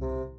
you